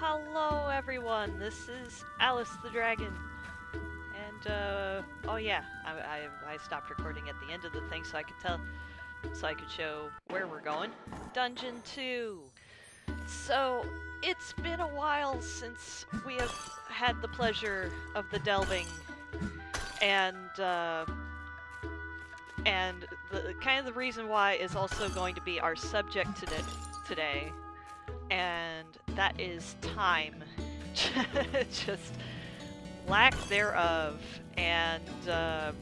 hello everyone. This is Alice the Dragon. And, uh, oh yeah, I, I, I stopped recording at the end of the thing so I could tell, so I could show where we're going. Dungeon 2. So, it's been a while since we have had the pleasure of the delving. And, uh, and the kind of the reason why is also going to be our subject today, today and that is time. Just lack thereof, and uh,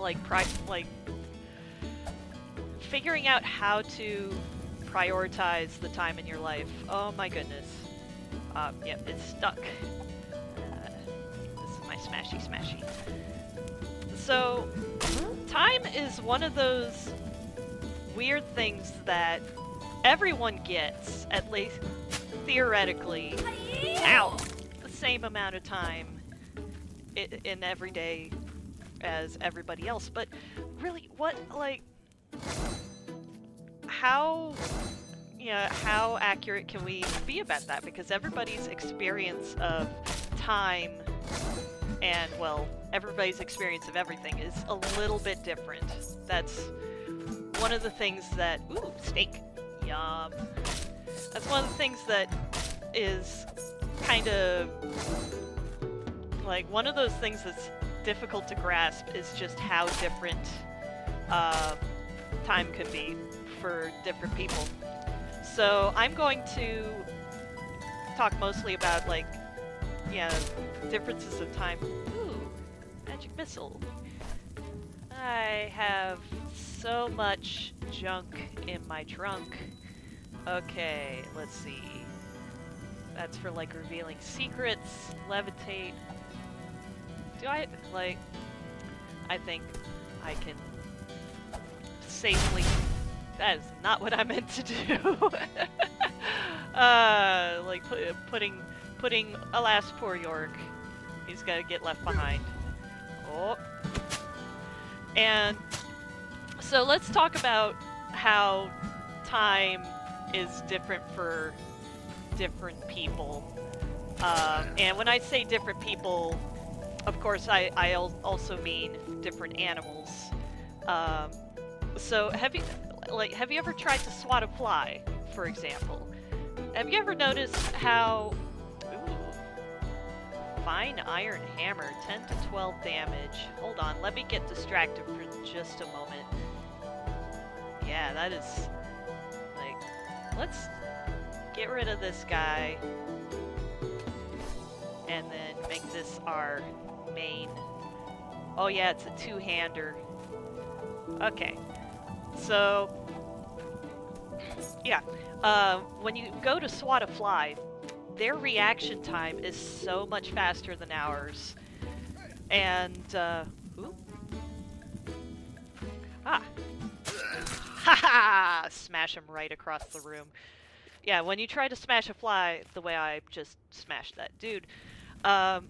like like figuring out how to prioritize the time in your life. Oh my goodness. Um, yep, it's stuck. Uh, this is my smashy smashy. So, time is one of those weird things that everyone gets, at least theoretically, the same amount of time in every day as everybody else. But really, what, like, how, know, how accurate can we be about that? Because everybody's experience of time and, well, everybody's experience of everything is a little bit different. That's one of the things that, ooh, steak. Yum. That's one of the things that is kind of like one of those things that's difficult to grasp is just how different uh, time can be for different people. So I'm going to talk mostly about like, yeah, differences of time. Ooh, magic missile. I have so much junk in my trunk. Okay, let's see. That's for like revealing secrets, levitate. Do I, like, I think I can safely, that is not what I meant to do. uh, like putting, putting, alas poor York, he's gonna get left behind. Oh. And so let's talk about how time is different for different people. Um, and when I say different people, of course, I, I also mean different animals. Um, so have you, like, have you ever tried to swat a fly, for example? Have you ever noticed how, ooh, fine iron hammer, 10 to 12 damage. Hold on, let me get distracted for just a moment. Yeah, that is, let's get rid of this guy. And then make this our main. Oh yeah, it's a two-hander. Okay. So, yeah. Uh, when you go to swat a fly, their reaction time is so much faster than ours. And, uh. Ah. Ha ha! Smash him right across the room. Yeah, when you try to smash a fly the way I just smashed that dude, um,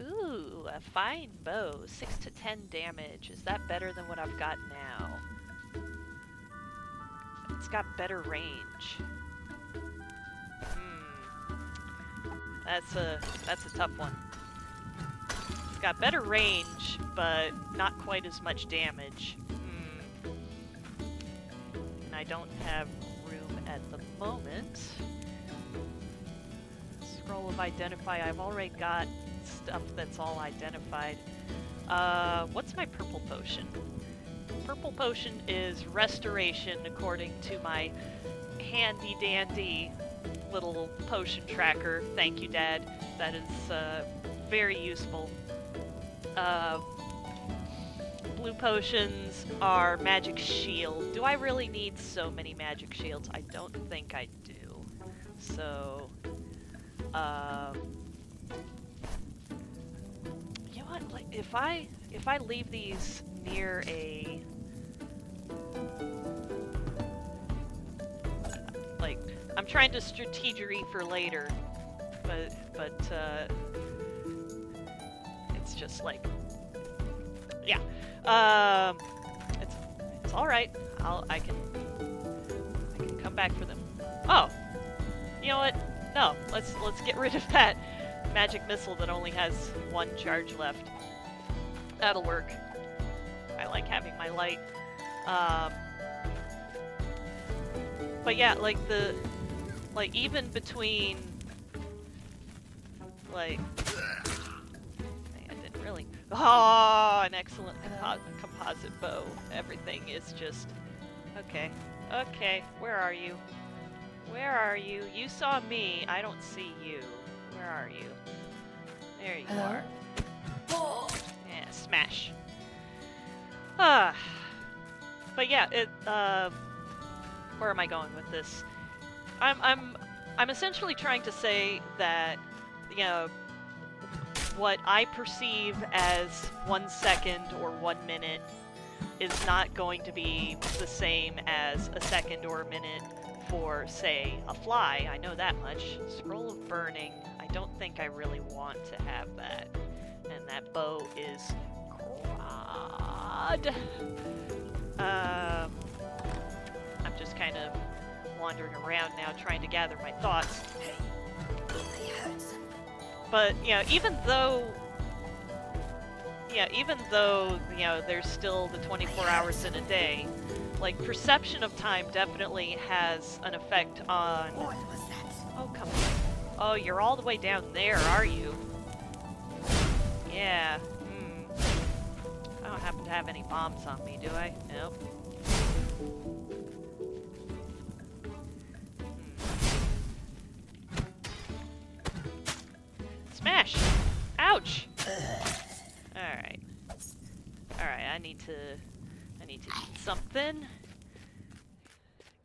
ooh, a fine bow, 6 to 10 damage. Is that better than what I've got now? It's got better range. Hmm. That's a, that's a tough one. It's got better range, but not quite as much damage. I don't have room at the moment. Scroll of Identify, I've already got stuff that's all identified. Uh, what's my purple potion? Purple potion is restoration according to my handy dandy little potion tracker. Thank you, Dad. That is uh, very useful. Uh, blue potions are magic shield. Do I really need so many magic shields? I don't think I do. So, um, you know what? Like, if I if I leave these near a like, I'm trying to strategery for later, but but uh, it's just like, yeah. Um, it's it's all right. I'll I can I can come back for them. Oh, you know what? No, let's let's get rid of that magic missile that only has one charge left. That'll work. I like having my light. Um, but yeah, like the like even between like I didn't really oh an excellent composite bow. Everything is just okay. Okay, where are you? Where are you? You saw me. I don't see you. Where are you? There you Hello? are. Yeah, smash. Ah. But yeah, it uh where am I going with this? I'm I'm I'm essentially trying to say that you know what I perceive as one second or one minute is not going to be the same as a second or a minute for, say, a fly. I know that much. Scroll of Burning, I don't think I really want to have that. And that bow is quad. Um, I'm just kind of wandering around now trying to gather my thoughts. But, you know, even though yeah, even though, you know, there's still the 24 hours in a day, like, perception of time definitely has an effect on... What was that? Oh, come on. Oh, you're all the way down there, are you? Yeah. Hmm. I don't happen to have any bombs on me, do I? Nope. Need to... I need to eat something.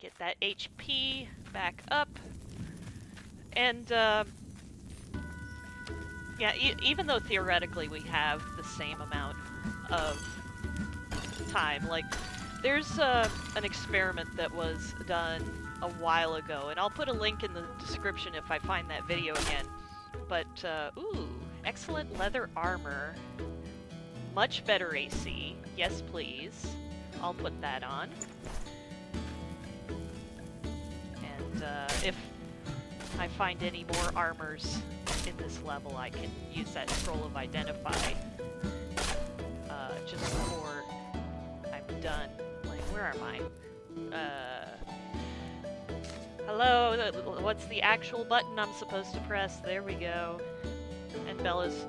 Get that HP back up. And, uh, Yeah, e even though theoretically we have the same amount of time, like, there's uh, an experiment that was done a while ago, and I'll put a link in the description if I find that video again. But, uh, ooh, excellent leather armor. Much better AC. Yes, please. I'll put that on. And uh, if I find any more armors in this level, I can use that scroll of identify uh, just before I'm done. Like, where am I? Uh, hello? What's the actual button I'm supposed to press? There we go. And Bella's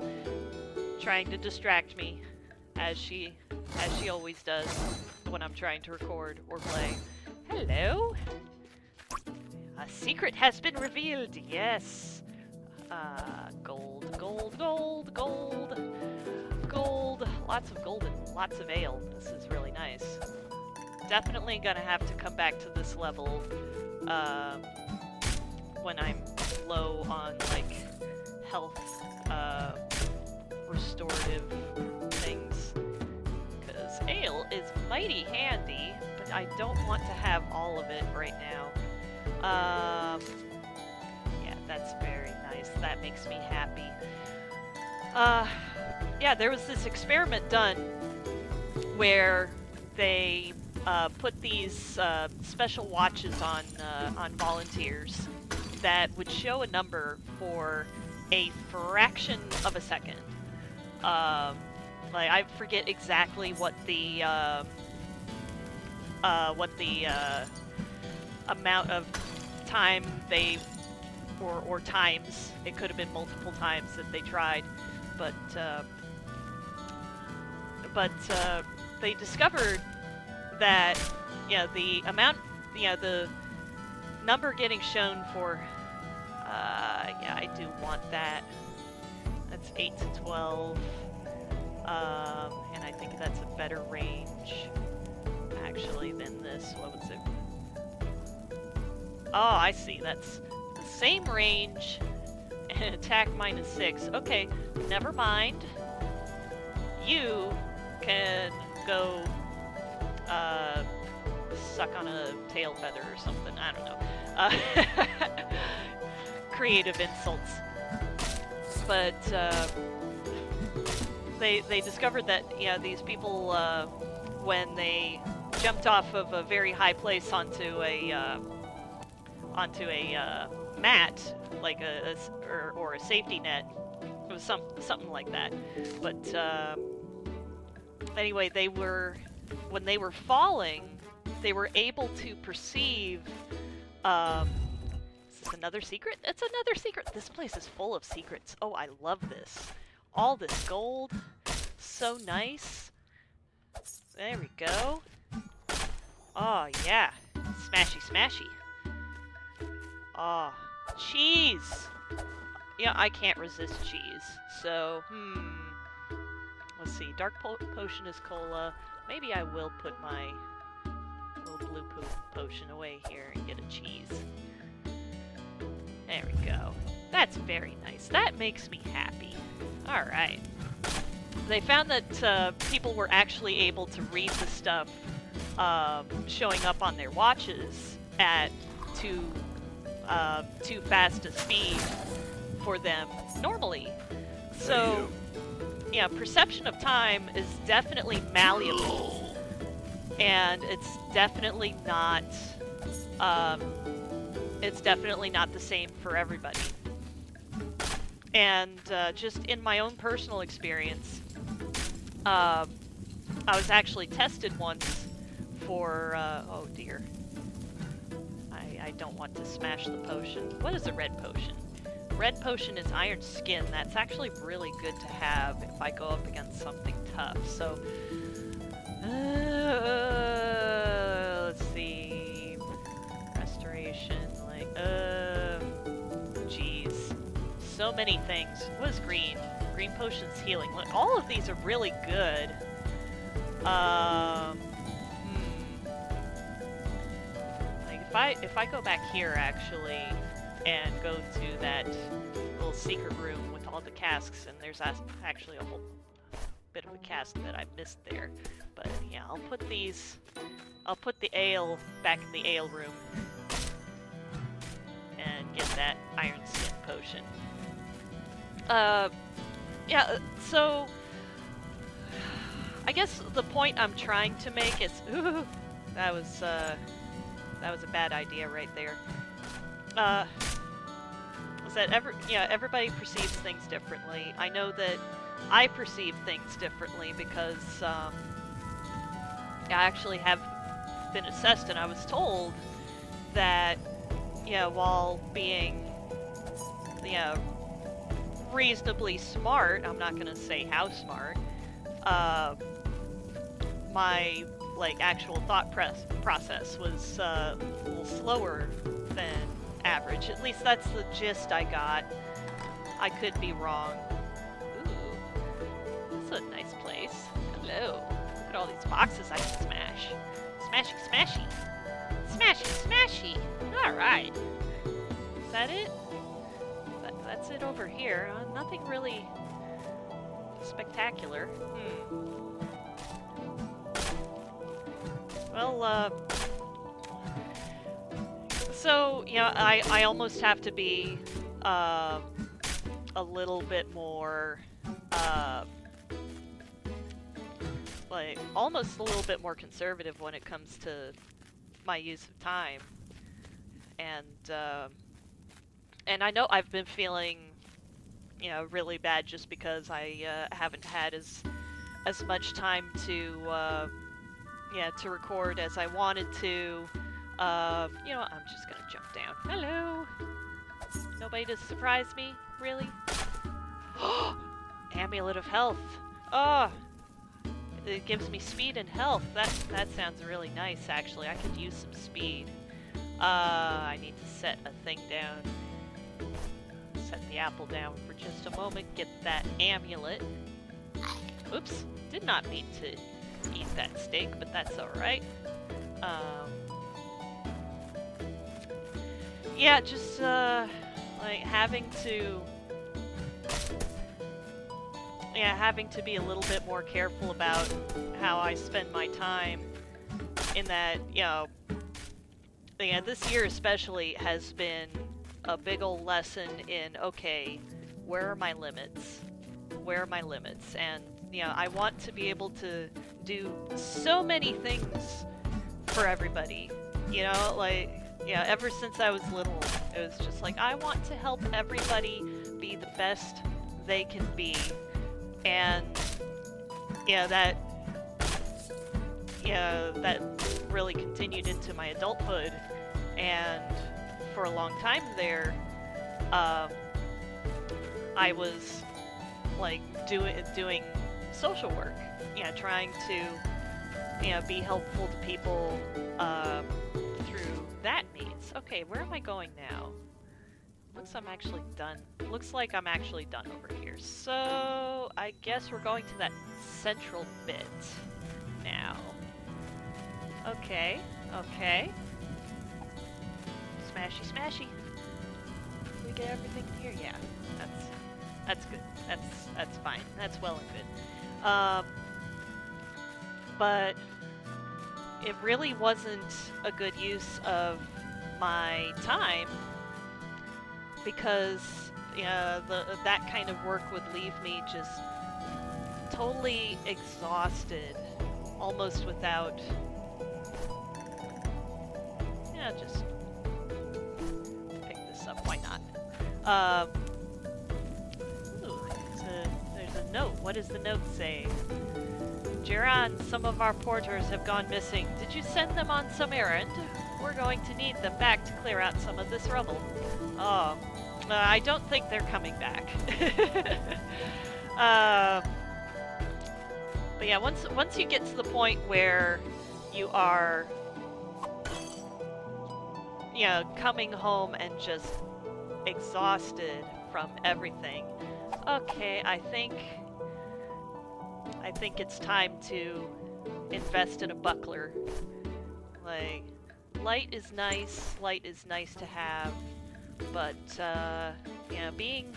trying to distract me, as she as she always does when I'm trying to record or play. Hello? A secret has been revealed, yes. Uh, gold, gold, gold, gold, gold. Lots of gold and lots of ale. This is really nice. Definitely gonna have to come back to this level um, when I'm low on like health uh, restorative ale is mighty handy, but I don't want to have all of it right now. Um, yeah, that's very nice. That makes me happy. Uh, yeah, there was this experiment done where they uh, put these uh, special watches on uh, on volunteers that would show a number for a fraction of a second. Um, like I forget exactly what the uh, uh, what the uh, amount of time they or or times. It could have been multiple times that they tried, but uh, but uh, they discovered that you know the amount you know the number getting shown for uh, yeah I do want that. That's 8 to 12 um, and I think that's a better range actually than this what was it oh I see that's the same range and attack minus 6 okay never mind you can go uh, suck on a tail feather or something. I don't know. Uh, creative insults. But uh, they they discovered that yeah these people uh, when they jumped off of a very high place onto a uh, onto a uh, mat, like a, a or, or a safety net. It was some something like that. But uh, anyway, they were when they were falling, they were able to perceive. Um, is this another secret? It's another secret. This place is full of secrets. Oh, I love this. All this gold, so nice. There we go. Oh yeah, smashy, smashy. Oh, cheese. Yeah, I can't resist cheese. So, hmm. Let's see. Dark po potion is cola. Maybe I will put my little blue po potion away here and get a cheese. There we go. That's very nice. That makes me happy. All right. They found that uh, people were actually able to read the stuff um, showing up on their watches at too uh, too fast a speed for them normally. So, yeah, perception of time is definitely malleable, and it's definitely not. Um, it's definitely not the same for everybody. And uh, just in my own personal experience, uh, I was actually tested once for. Uh, oh dear. I, I don't want to smash the potion. What is a red potion? Red potion is iron skin. That's actually really good to have if I go up against something tough. So, many things. What is green? Green potion's healing. Look, all of these are really good. Um, hmm. Like if I if I go back here actually and go to that little secret room with all the casks and there's actually a whole bit of a cask that I missed there. But yeah, I'll put these I'll put the ale back in the ale room and get that iron skin potion. Uh yeah, uh, so I guess the point I'm trying to make is ooh, that was uh that was a bad idea right there. Uh is that every yeah, everybody perceives things differently. I know that I perceive things differently because um I actually have been assessed and I was told that yeah, while being yeah, reasonably smart, I'm not gonna say how smart, uh, my like actual thought process was uh, a little slower than average. At least that's the gist I got. I could be wrong. Ooh, this is a nice place. Hello. Look at all these boxes I can smash. Smashy, smashy. Smashy, smashy. All right. Is that it? That, that's it over here. Uh, nothing really spectacular. Hmm. Well, uh... So, you know, I, I almost have to be, uh, a little bit more, uh... Like, almost a little bit more conservative when it comes to my use of time. And, uh... And I know I've been feeling, you know, really bad just because I, uh, haven't had as, as much time to, uh yeah, to record as I wanted to. Uh, you know, I'm just gonna jump down. Hello! Nobody to surprise me? Really? Amulet of Health! Oh! It gives me speed and health. That that sounds really nice, actually. I could use some speed. Uh, I need to set a thing down. Apple down for just a moment. Get that amulet. Oops. Did not mean to eat that steak, but that's alright. Um, yeah, just, uh, like, having to... Yeah, having to be a little bit more careful about how I spend my time in that, you know, yeah, this year especially has been a big ol' lesson in, okay, where are my limits? Where are my limits? And, you know, I want to be able to do so many things for everybody. You know, like, yeah, ever since I was little, it was just like, I want to help everybody be the best they can be. And, yeah, that, yeah, that really continued into my adulthood. And for a long time there, um, I was, like, doing, doing social work. Yeah, trying to, you know, be helpful to people, um, that means. Okay, where am I going now? Looks I'm actually done. Looks like I'm actually done over here. So, I guess we're going to that central bit now. Okay, okay. Smashy, smashy. we get everything here? Yeah, that's that's good. That's that's fine. That's well and good. Um, but it really wasn't a good use of my time because yeah, the, that kind of work would leave me just totally exhausted, almost without, yeah, just Um, there's a note. What does the note say? Jiran, some of our porters have gone missing. Did you send them on some errand? We're going to need them back to clear out some of this rubble. Oh, uh, I don't think they're coming back. uh, but yeah, once once you get to the point where you are, you know, coming home and just exhausted from everything. Okay, I think I think it's time to invest in a buckler. Like, light is nice, light is nice to have, but, uh, you know, being,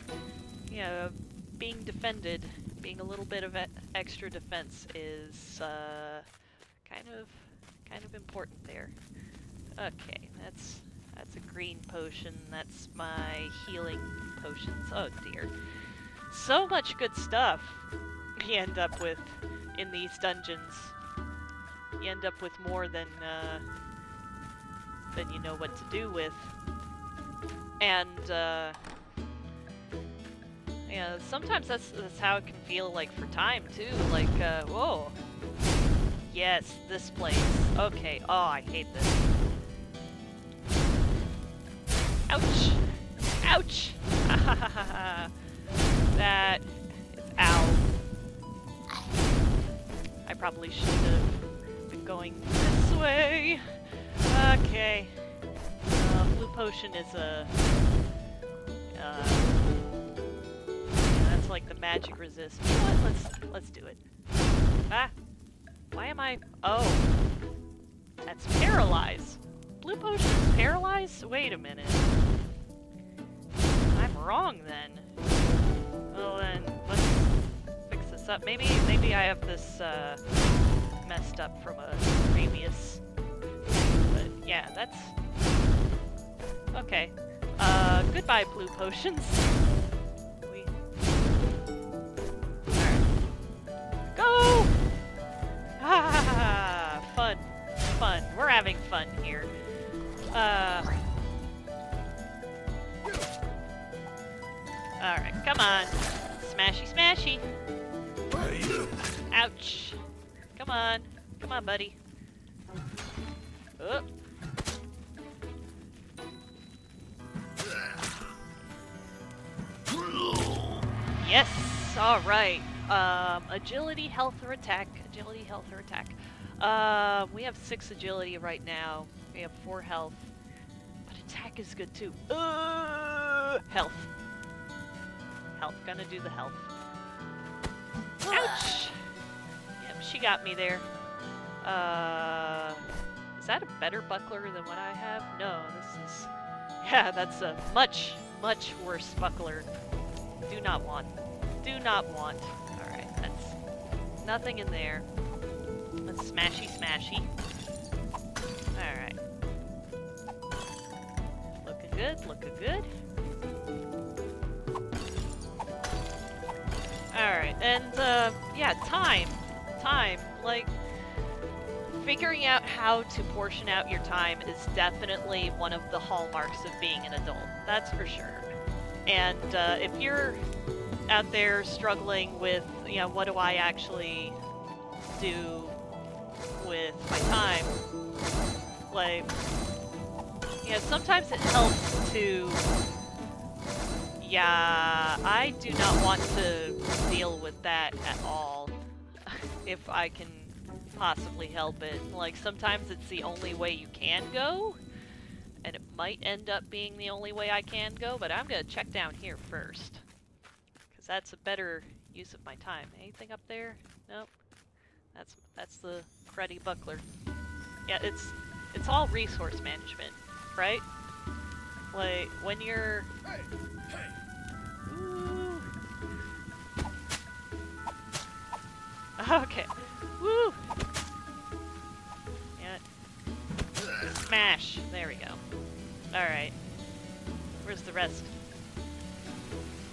you know, being defended, being a little bit of extra defense is, uh, kind of, kind of important there. Okay, that's, that's a green potion, that's my healing potions. Oh dear. So much good stuff you end up with in these dungeons. You end up with more than uh, than you know what to do with. And uh, yeah, sometimes that's that's how it can feel like for time too. Like, uh, whoa, yes, this place. Okay. Oh, I hate this. Ouch! Ouch! that is ow. I probably should have been going this way. Okay. Uh, blue potion is a... Uh, that's like the magic resist. You know what? Let's, let's do it. Ah! Why am I... Oh. That's paralyze. Blue potions paralyze? Wait a minute. I'm wrong then. Well then, let's fix this up. Maybe maybe I have this uh, messed up from a previous. But yeah, that's okay. Uh, goodbye, blue potions. We... Go! Ah, fun, fun. We're having fun here. Uh. Alright, come on. Smashy, smashy. Ouch. Come on. Come on, buddy. Oh. Yes! Alright. Um, agility, health, or attack. Agility, health, or attack. Uh, we have six agility right now. We have four health. But attack is good too. Uh, health. Health. Gonna do the health. Ouch! Yep, she got me there. Uh, is that a better buckler than what I have? No, this is... Yeah, that's a much, much worse buckler. Do not want. Do not want. Alright, that's nothing in there. Let's smashy smashy. Alright. Looking good, looking good. Alright, and, uh, yeah, time. Time. Like, figuring out how to portion out your time is definitely one of the hallmarks of being an adult. That's for sure. And uh, if you're out there struggling with, you know, what do I actually do with my time, like, you know, sometimes it helps to, yeah, I do not want to deal with that at all, if I can possibly help it. Like, sometimes it's the only way you can go, and it might end up being the only way I can go, but I'm gonna check down here first. Because that's a better use of my time. Anything up there? Nope. That's that's the cruddy buckler. Yeah, it's it's all resource management, right? Like when you're. Okay. Woo! Yeah. Smash! There we go. Alright. Where's the rest?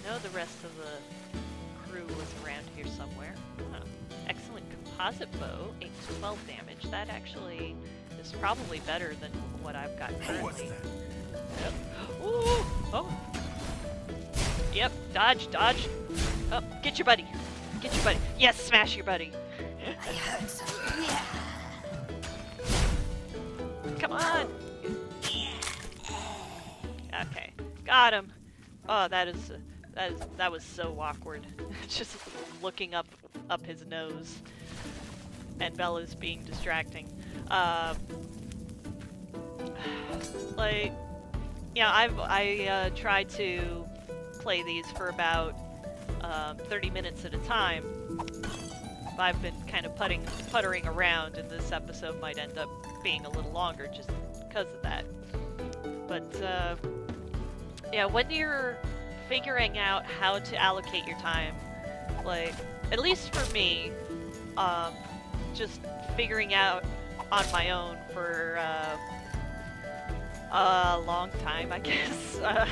No, the rest of the crew was around here somewhere. Huh. Excellent composite bow, 8 to 12 damage. That actually is probably better than what I've got currently. Yep. Ooh! Oh! Yep, dodge, dodge. Oh, get your buddy. Get your buddy. Yes, smash your buddy. I heard something. Yeah. Come on. Okay, got him. Oh, that is uh, that is that was so awkward. Just looking up up his nose, and Bella's being distracting. Um, like, yeah, I've I uh, tried to play these for about um, 30 minutes at a time. I've been kind of putting puttering around, and this episode might end up being a little longer just because of that. But uh, yeah, when you're figuring out how to allocate your time, like at least for me, um, just figuring out on my own for uh, a long time, I guess. Uh,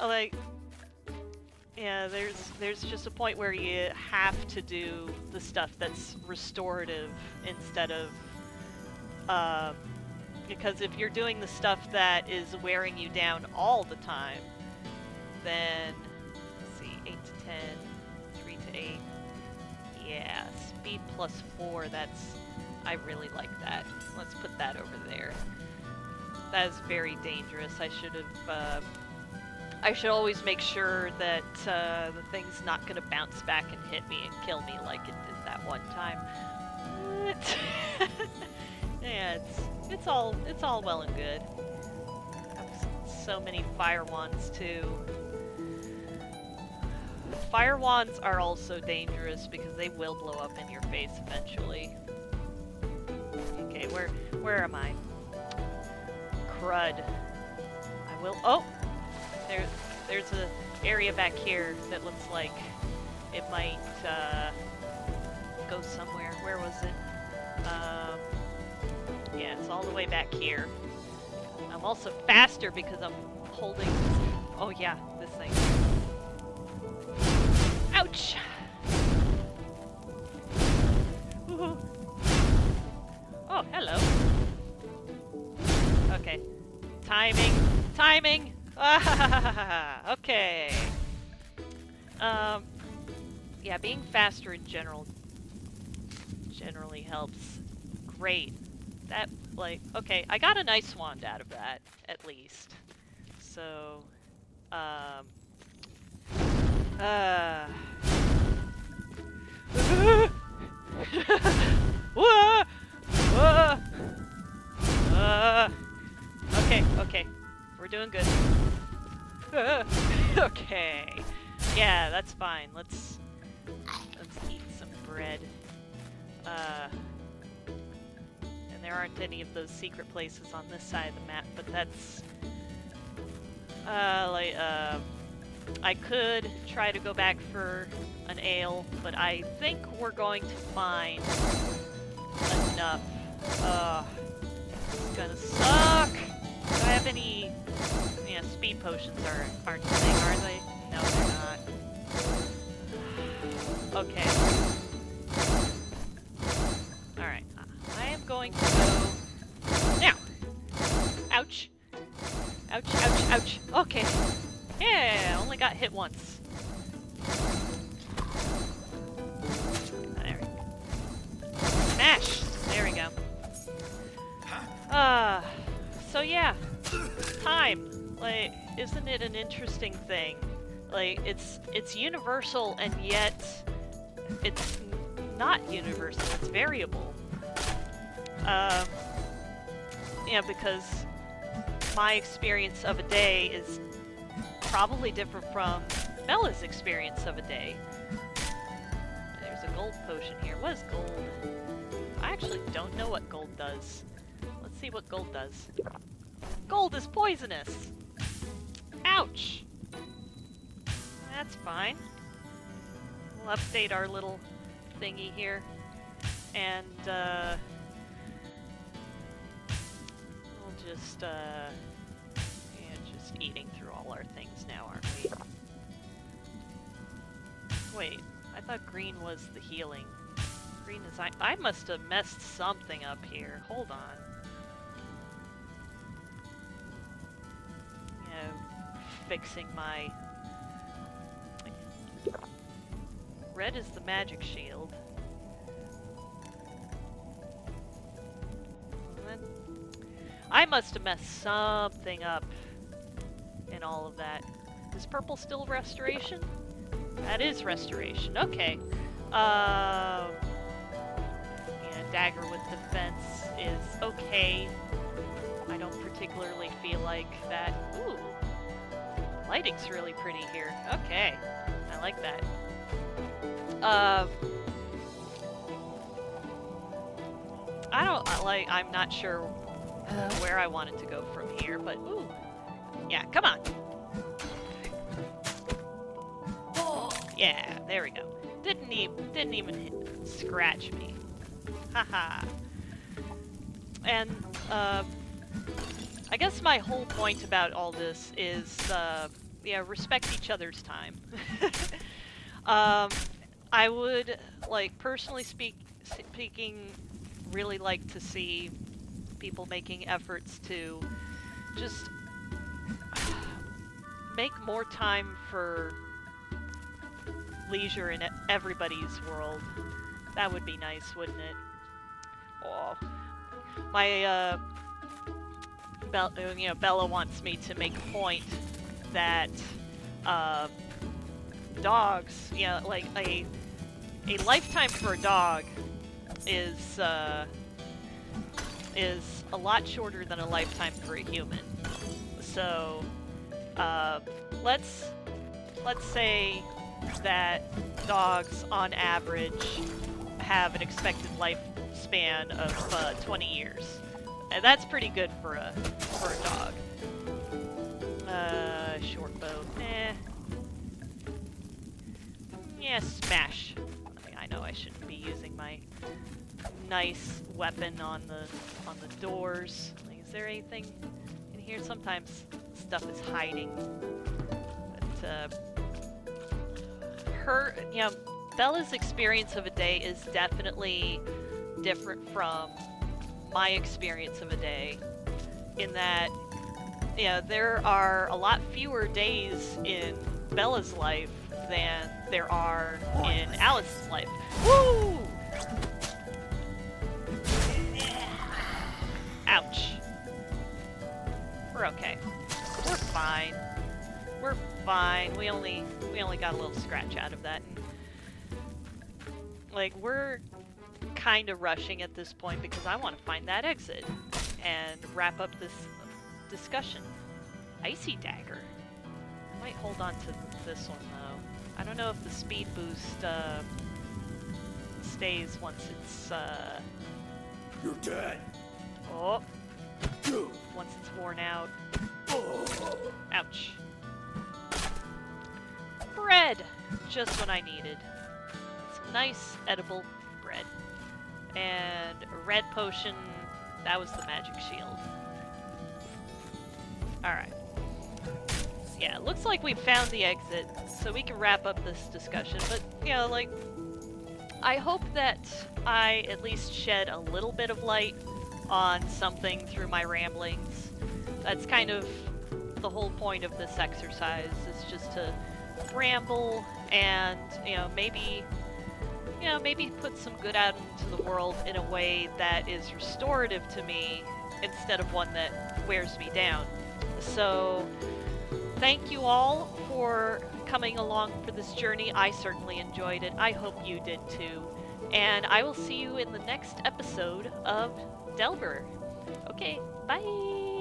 like yeah, there's there's just a point where you have to do the stuff that's restorative instead of um, because if you're doing the stuff that is wearing you down all the time, then see, eight to 10, 3 to eight. Yeah, speed plus four. That's I really like that. Let's put that over there. That is very dangerous. I should have. Uh, I should always make sure that uh, the thing's not going to bounce back and hit me and kill me like it did that one time. yeah, it's it's all it's all well and good. So many fire wands too. Fire wands are also dangerous because they will blow up in your face eventually. Okay, where where am I? Crud. I will. Oh, there, there's a area back here that looks like it might uh, go somewhere. Where was it? Um, yeah, it's all the way back here. I'm also faster because I'm holding... Oh yeah, this thing. Ouch! Timing. Timing! okay. Um, yeah, being faster in general generally helps. Great. That, like, okay, I got a nice wand out of that, at least. So, um, uh... Whoa! Whoa! Uh, okay. We're doing good. okay. Yeah, that's fine. Let's let's eat some bread. Uh, and there aren't any of those secret places on this side of the map, but that's uh like uh I could try to go back for an ale, but I think we're going to find enough. Uh, it's gonna suck. Do I have any yeah, speed potions are, aren't a thing, are they? No, they're not. Okay. Alright. I am going to go now. Ouch. Ouch, ouch, ouch. Okay. Yeah, only got hit once. Isn't it an interesting thing? Like, it's it's universal and yet it's not universal, it's variable. Um, yeah, because my experience of a day is probably different from Bella's experience of a day. There's a gold potion here. What is gold? I actually don't know what gold does. Let's see what gold does. Gold is poisonous! Ouch! That's fine. We'll update our little thingy here. And, uh... We'll just, uh... Yeah, just eating through all our things now, aren't we? Wait, I thought green was the healing. Green is I- I must have messed something up here. Hold on. Fixing my... Red is the magic shield. I must have messed something up in all of that. Is purple still restoration? That is restoration. Okay. Um, yeah, dagger with defense is okay. I don't particularly feel like that. Ooh, lighting's really pretty here. Okay, I like that. Uh, I don't like. I'm not sure where I wanted to go from here, but ooh, yeah. Come on. Yeah, there we go. Didn't even didn't even hit, scratch me. Haha. and uh, I guess my whole point about all this is, uh, yeah, respect each other's time. um, I would, like, personally speak, speaking, really like to see people making efforts to just make more time for leisure in everybody's world. That would be nice, wouldn't it? Oh, my uh, Bella, you know, Bella wants me to make a point that uh, dogs, you know, like a a lifetime for a dog is uh, is a lot shorter than a lifetime for a human. So uh, let's let's say that dogs, on average, have an expected lifespan of uh, 20 years. And that's pretty good for a for a dog. Uh, short bow. Eh. Yeah, smash. I know I shouldn't be using my nice weapon on the on the doors. Like, is there anything in here? Sometimes stuff is hiding. But uh, her, you know, Bella's experience of a day is definitely different from my experience of a day in that yeah, there are a lot fewer days in Bella's life than there are in Alice's life. Woo! Ouch. We're okay. We're fine. We're fine. We only we only got a little scratch out of that. And, like we're kind of rushing at this point because I want to find that exit and wrap up this discussion. Icy dagger. I might hold on to this one though. I don't know if the speed boost uh, stays once it's uh, You're dead. oh once it's worn out. Ouch. Bread! Just what I needed. Some nice edible bread. And red potion. That was the magic shield. Alright. Yeah, it looks like we found the exit, so we can wrap up this discussion. But, you know, like, I hope that I at least shed a little bit of light on something through my ramblings. That's kind of the whole point of this exercise is just to ramble and, you know, maybe you know, maybe put some good out into the world in a way that is restorative to me instead of one that wears me down. So, thank you all for coming along for this journey. I certainly enjoyed it. I hope you did too. And I will see you in the next episode of Delver. Okay, bye!